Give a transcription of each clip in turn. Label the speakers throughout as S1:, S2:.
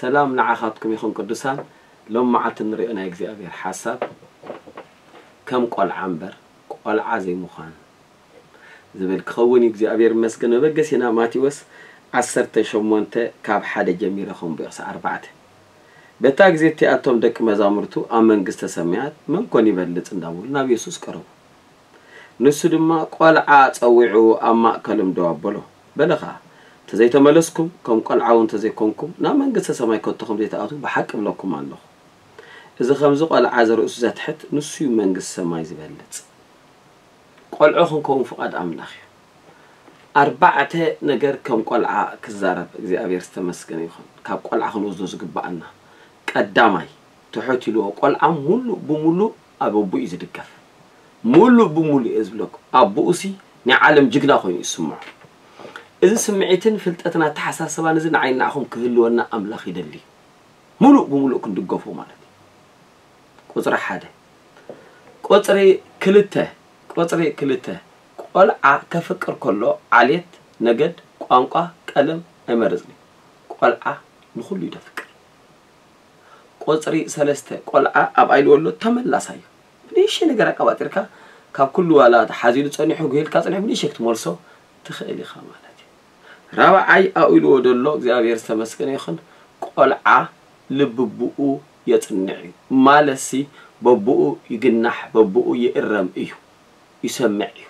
S1: ሰላም ንዓኻትኩም ይኹን ቅዱሳን ሎም መዓልቲ ንሪኦ ናይ እግዚኣብሔር ሓሳብ ከም ቆልዓ እምበር ቆልዓ ዘይምዃን ዝብል ክኸውን እዩ እግዚኣብሔር መስገን መበገስ ኢና ማቴዎስ ዓሰርተ ሸሞንተ ካብ ሓደ ጀሚረ ክሳብ ኣርባዕተ። በታ ግዜ እቲኣቶም ደቂ መዛሙርቱ ኣብ መንግስተ ሰማያት መን ይበልፅ እንዳብሉ ናብ የሱስ ቀረቡ። ንሱ ድማ ቆልዓ ፀዊዑ ኣብ ማእከሎም ደው ኣበሎ። በለ እንተዘይተመለስኩም ከም ቆልዓ እውን እንተዘይኮንኩም ናብ መንግስተ ሰማይ ከቶኹም ዘይተኣቱ ብሓቂ ብለኩም ኣለኹ። እዚ ከምዚ ቆልዓ ዝርእሱ ዘትሕት ንሱ መንግስቲ ሰማይ ዝበልፅ ቆልዑ ክንከውን ፍቓድ ኣምላኽ እዩ። ኣርባዕተ ነገር ከም ቆልዓ ክዛረብ እግዚኣብሔር ዝተመስገነ ይኹን። ካብ ቆልዓ ክንወስዶ ዝግባአና? ቀዳማይ ትሑት ኢልዎ ቆልዓ ሙሉእ ብሙሉእ ኣብ ኣቦኡ እዩ ዝድገፍ። ሙሉእ ብሙሉእ እየ ዝብለኩም ኣቦኡሲ ናይ ዓለም ጅግና ኮይኑ ይስምዖ። እዚ ስምዒትን ፍልጠትን ኣተሓሳስባን እዚ ንዓይ ንዓኹም ክህልወና ኣምላኽ ይደሊ። ሙሉእ ብሙሉእ ክንድገፎ ማለት እዩ። ቁፅሪ ሓደ ቁፅሪ ክልተ ቁፅሪ ክልተ ቆልዓ ከፍቅር ከሎ ዓሌት ነገድ ቋንቋ ቀለም ኣይመርፅን ቆልዓ ንኩሉ እዩ ደፍቅር ቁፅሪ ሰለስተ ቆልዓ ኣብ ኣይልወሎ ተመላሳ እዩ ብንእሽተ ነገር ኣቀባጢርካ ካብ ኩሉ ዋላ ሓዚሉ ፀኒሑ ጉሂልካ ፀኒሑ ብንእሽተ ክትመልሶ ትኽእል ኢኻ ማለት እዩ። ራብዓይ ኣብኢልዎ ደሎ እግዚኣብሔር ዝተመስገነ ይኹን። ቆልዓ ልብብኡ የፅንዕ እዩ። ማለሲ በብኡ ይግናሕ በብኡ ይእረም እዩ ይሰምዕ እዩ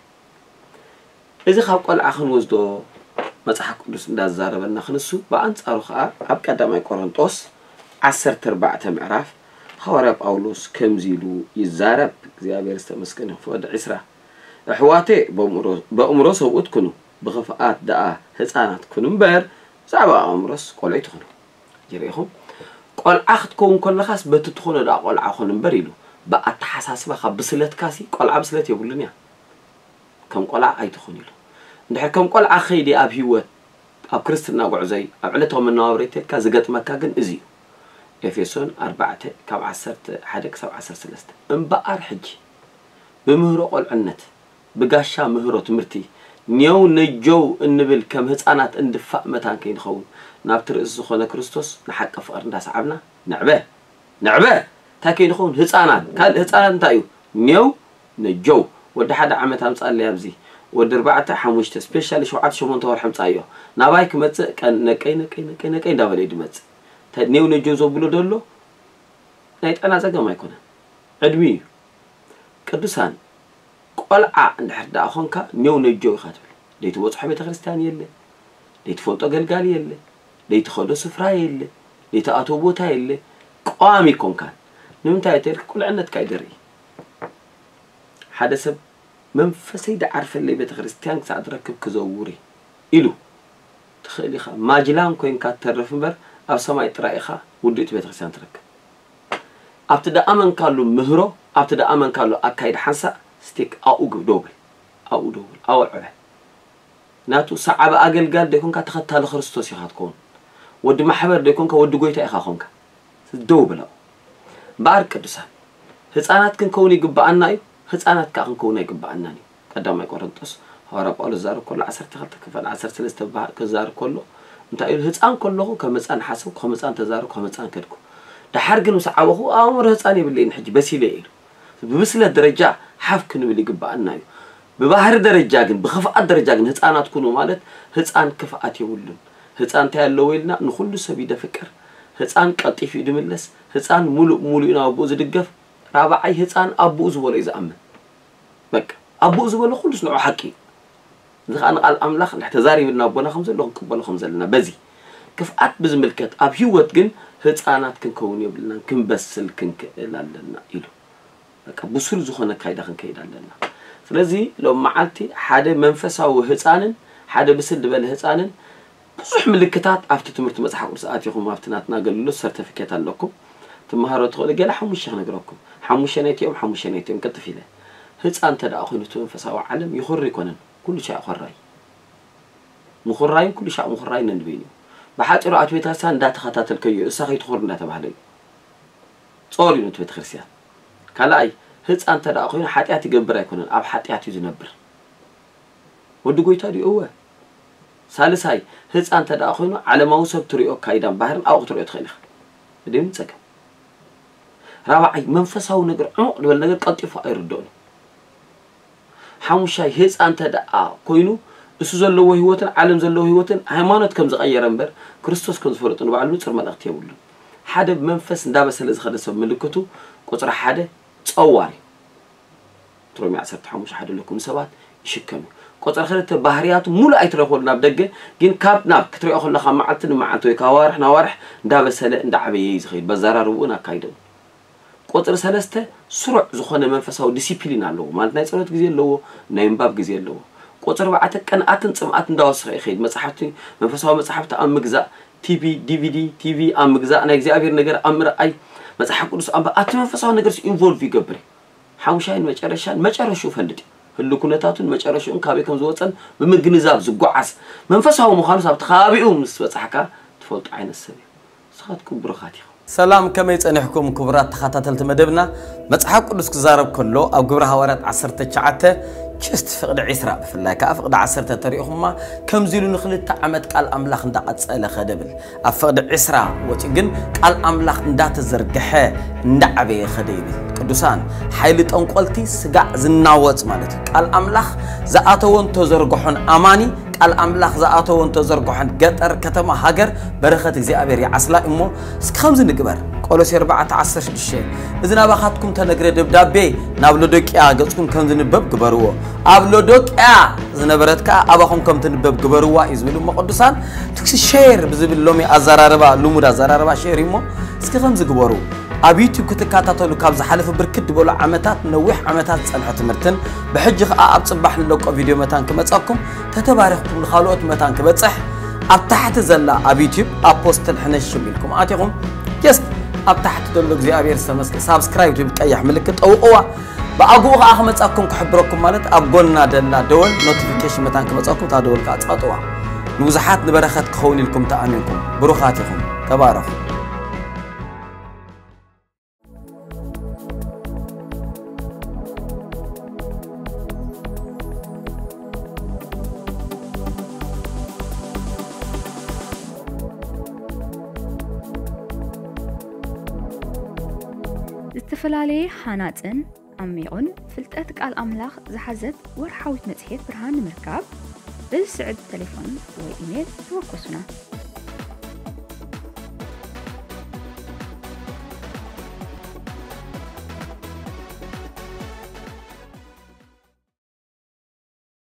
S1: እዚ ካብ ቆልዓ ክንወስዶ መፅሓፍ ቅዱስ እንዳዛረበና ክንሱ ብኣንፃሩ ከዓ ኣብ ቀዳማይ ቆሮንጦስ ዓሰርተ ኣርባዕተ ምዕራፍ ሓዋርያ ጳውሎስ ከምዚ ኢሉ ይዛረብ እግዚኣብሔር ዝተመስገነ ፍቅዲ ዒስራ ኣሕዋቴ በእምሮ ሰብኡት ኩኑ ብኽፍኣት ደኣ ህፃናት ኩኑ እምበር ብዛዕባ ኣእምሮስ ቆልዑ ትኹኑ ይርኢኹም ቆልዓ ክትከውን ከለኻስ በቲ ትኾነ ዳ ቆልዓ ኮን እምበር ኢሉ ብኣተሓሳስባኻ ብስለትካሲ ቆልዓ ብስለት የብሉን እያ ከም ቆልዓ ኣይትኹን ኢሉ። እንድሕር ከም ቆልዓ ከይዲ ኣብ ሂወት ኣብ ክርስትና ጉዕዘይ ኣብ ዕለታዊ መነባብሮ ተልካ ዝገጥመካ ግን እዚ እዩ። ኤፌሶን ኣርባዕተ ካብ ዓሰርተ ሓደ ክሳብ ዓሰርተ ሰለስተ እምበኣር ሕጂ ብምህሮ ቆልዕነት ብጋሻ ምህሮ ትምህርቲ ኒው ነጀው እንብል ከም ህፃናት እንድፋእ መታን ከይንኸውን ናብቲ ርእሲ ዝኾነ ክርስቶስ ንሓቂ ፍቅሪ እንዳሰዓብና ንዕበ ንዕበ! እንታይ ከይንኸውን? ህፃናት ካልእ ህፃናት እንታይ እዩ? ኒው ነጀው ወዲ ሓደ ዓመት ኣምፃለይ ኣብዚ ወዲ ኣርባዕተ ሓሙሽተ ስፔሻሊ ሸውዓተ ሸሞንተ ወርሒ ምፃ እዮ ናባይ ክመፅእ ነቀይ ነቀይ ነቀይ ነቀይ እንዳበለ እዩ ድመፅእ ኔው ነጆ ዘብሎ ደሎ ናይ ጠና ፀገም ኣይኮነን ዕድሚ እዩ ቅዱሳን ቆልዓ እንድሕር ዳኣ ኮንካ ኔው ነጆ ኢኻ ትብል ደይትበፅሖ ቤተ ክርስቲያን የለ ደይትፈልጦ ገልጋሊ የለ ደይትኸዶ ስፍራ የለ ደይትኣተዎ ቦታ የለ ቋሚ ኮንካን ንምንታይ ተልክ ቁልዕነትካ ይደርኢ ሓደ ሰብ መንፈሰይ ዳዓርፈለይ ቤተ ክርስቲያን ክሳዕ ትረክብ ክዘውር ኢሉ ትኽእል ኢኻ። ማጅላን ኮይንካ ትተርፍ እምበር ኣብ ሰማይ ጥራይ ኢኻ ውድእቲ ቤተ ክርስቲያን ትረክብ። ኣብቲ ደኣመንካሉ ምህሮ ኣብቲ ደኣመንካሉ ኣካይድ ሓንሳእ stick ኣብኡ ደውብል ኣብኡ ደውብል ኣውዕበ ናቱ ሰዓበ ኣገልጋል ደይኮንካ ተኸታሊ ክርስቶስ ኢኻ ትከውን ወዲ ማሕበር ደይኮንካ ወዲ ጎይታ ኢኻ ኮንካ ደውብል ኣብኡ እምበኣር ቅዱሳን ህፃናት ክንከውን ይግባአና እዩ ህፃናት ከዓ ክንከውን ኣይግባአናን እዩ ቀዳማይ ቆሮንጦስ ሃዋርያ ጳውሎስ ዛረብ ከሎ ዓሰርተ ክልተ ክፈል ዓሰርተ ሰለስተ ክዛረብ ከሎ እንታይ ኢሉ? ህፃን ከለኹ ከም ህፃን ሓሰብኩ ከም ህፃን ተዛረብኩ ከም ህፃን ከድኩ። ድሓር ግን ምስ ዓበኹ ኣእምሮ ህፃን የብለይን ሕጂ በሲለ ኢሉ። ብብስለት ደረጃ ሓፍ ክንብል ይግባአና እዩ። ብባህሪ ደረጃ ግን ብክፍኣት ደረጃ ግን ህፃናት ኩኑ ማለት ህፃን ክፍኣት የብሉን። ህፃን እንታይ ኣለዎ ኢልና? ንኩሉ ሰብ እዩ ደፍቅር ህፃን ቀጢፍ እዩ ድምለስ። ህፃን ሙሉእ ሙሉእ ናብ ኣቦኡ ዝድገፍ። ራብዓይ ህፃን ኣቦኡ ዝበሎ እዩ ዝኣምን በቃ ኣቦኡ ዝበሎ ኩሉስ ንዑ ሓቂ እዩ እዚ ከዓ ንቃል ኣምላኽ ንሕ ተዛሪብና ኣቦና ከም ዘሎ ክንቅበሎ ከም ዘለና በዚ ክፍኣት ብዝምልከት ኣብ ሂወት ግን ህፃናት ክንከውን የብልናን ክንበስል ክንክእል ኣለና ኢሉ በቃ ብሱል ዝኾነ ካይዳ ክንከይድ ኣለና ስለዚ ሎም መዓልቲ ሓደ መንፈሳዊ ህፃንን ሓደ ብስል ዝበለ ህፃንን ብዙሕ ምልክታት ኣብቲ ትምህርቲ መፅሓፍ ቅዱስ ኣትኹም ኣብቲ ናትና ኣገልግሎት ሰርተፊኬት ኣለኩም ትመሃሮ ትኽእሉ ገለ ሓሙሽተ ክነግረኩም ሓሙሽተ ናይትኦም ሓሙሽተ ናይትኦም ቅጥፍ ኢለ ህፃን እንተ ደኣ ኮይኑ እቲ መንፈሳዊ ዓለም ይኹሪ ይኮነን ኩሉ ሻ ይኮራይ ምኹራይን ኩሉ ሻዕ ምኹራይን ነንበይን እዩ ብሓፂሩ ኣቲ ቤተ ክርስቲያን እንዳተኸታተልከዮ እሳ ከይትኹር እንዳተባሃለ እዩ ጾር እዩ ነቲ ቤተ ክርስቲያን ካልኣይ ህፃን እንተ ደኣ ኮይኑ ሓጢኣት ይገብር ኣይኮነን ኣብ ሓጢኣት እዩ ዝነብር ወዲ ጎይታ ድዩ እወ ሳልሳይ ህፃን እንተ ደኣ ኮይኑ ዓለማዊ ሰብ ትሪኦ ካይዳን ባህርን ኣብኡ ክትሪኦ ትኽእል ኢኻ እድም ፀገም ራብዓይ መንፈሳዊ ነገር ዕሙቕ ዝበል ነገር ቀልጢፉ ኣይርድኦን ሓሙሻይ ህፃን እንተ ደኣ ኮይኑ እሱ ዘለዎ ሂወትን ዓለም ዘለዎ ሂወትን ሃይማኖት ከም ዝቐየረ እምበር ክርስቶስ ከም ዝፈለጡ ንባዕሉ ንፁር መልእኽቲ የብሉን። ሓደ መንፈስ እንዳበሰለ ዝኸደ ሰብ ምልክቱ ቁፅሪ ሓደ ፀዋር እዩ። ትሮሚ 15 ሓደ ለኩም ሰባት ይሽከም እዩ። ቁፅሪ ክልተ ባህርያቱ ሙሉእ ኣይትረክበሉ ናብ ደገ ግን ካብ ናብ ክትሪኦ ከለካ መዓልቲ ንመዓልቲ ወይ ካብ ዋርሕ ናብ እንዳዓበየ እዩ ዝኸይድ። በዘራርብኡን ኣካይደው ቁፅሪ ሰለስተ ስሩዕ ዝኾነ መንፈሳዊ ዲሲፕሊን ኣለዎ። ማለት ናይ ፀሎት ግዜ ኣለዎ ናይ ምንባብ ግዜ ኣለዎ። ቁፅሪ ባዕተ ቀንኣትን ፅምኣት እንዳወስኸ ይኸይድ። መፅሓፍቲ መንፈሳዊ መፅሓፍቲ ኣብ ምግዛእ TV DVD TV ኣብ ምግዛእ ናይ እግዚኣብሔር ነገር ኣብ ምርኣይ። መፅሓፍ ቅዱስ ኣብ ኣብቲ መንፈሳዊ ነገር involve ይገብር። ሓሙሻይን መጨረሻን መጨረሽኡ ፈልጥ። ህሉ ኩነታቱን መጨረሽኡን ካበይ ከም ዝወፀን ብምግንዛብ ዝጓዓዝ መንፈሳዊ ምዃኑ ኣብቲ ከባቢኡ ምስ በፃሕካ ትፈልጡ ዓይነት ሰብ እዩ። ንስኻትኩም ብሩኻት ኢኹም
S2: سلام كمي تنحكم كبرات تخاتل مدبنا مصحف قدس كزارب كله أو غبر حوارات 19 كست فقد عسرا بفلاك فقد 10 تريخما كم زيلو نخلت عمد قال املاخ ندا قصل خدبل فقد عسرا وتي كن قال املاخ ندا تزرغحه ندا عبي خديبل قدسان حيل طنقلتي سغا زناوص مالتي قال املاخ زاتون تزرغحون اماني ቃል ኣምላኽ ዝኣተወን ተዘርግሖን ገጠር ከተማ ሃገር በረኸት እግዚኣብሔር ይዓስላ እሞ እስኪ ከምዚ ንግበር ቆሎሴ 416 እዚ ናባኻትኩም ተነግረ ደብዳቤ ናብ ሎዶቅያ ገጽኩም ከም ዝንበብ ግበርዎ። ኣብ ሎዶቅያ ዝነበረት ከዓ ኣባኹም ከም ትንበብ ግበርዋ እዩ ዝብል እሞ ቅዱሳን ትክሲ ሼር ብዝብል ሎሚ ኣዘራርባ ልሙድ ኣዘራርባ ሼር እሞ እስኪ ከምዚ ግበሩ ኣብ ዩቲብ ክትከታተሉ ካብ ዝሓለፈ ብርክት ዝበሉ ዓመታት ነዊሕ ዓመታት ዝፀንሐ ትምህርትን ብሕጂ ከዓ ኣብ ፅባሕ ንለቆ ቪድዮ መታን ክመፀኩም ተተባሪኽኩም ንካልኦት መታን ክበፅሕ ኣብ ታሕቲ ዘላ ኣብ ዩቲብ ኣብ ፖስተል ሕነሽም ኢልኩም ኣትኹም ጀስት ኣብ ታሕቲ ዘሎ እግዚኣብሔር ዝተመስገ ሳብስክራይብ ትብል ቀያሕ ምልክት ጠውቕዋ ብኣግኡ ከዓ ክመፃኩም ክሕብረኩም ማለት ኣብ ጎና ደላ ደወል ኖቲፊኬሽን መታን ክመፀኩም እታ ደወል ከዓ ፀጥዋ ንብዙሓት ንበረኸት ክኸውን ኢልኩም ተኣሚንኩም ብሩኻት ኢኹም ተባረኹ
S3: ዝተፈላለየ ሃናፅን ዓሚቑን ፍልጠት ቃል ኣምላኽ ዝሓዘት ወርሓዊት መጽሔት ብርሃን ንምርካብ ብዝስዕብ ቴሌፎን ወይ ኢሜይል ተወከሱና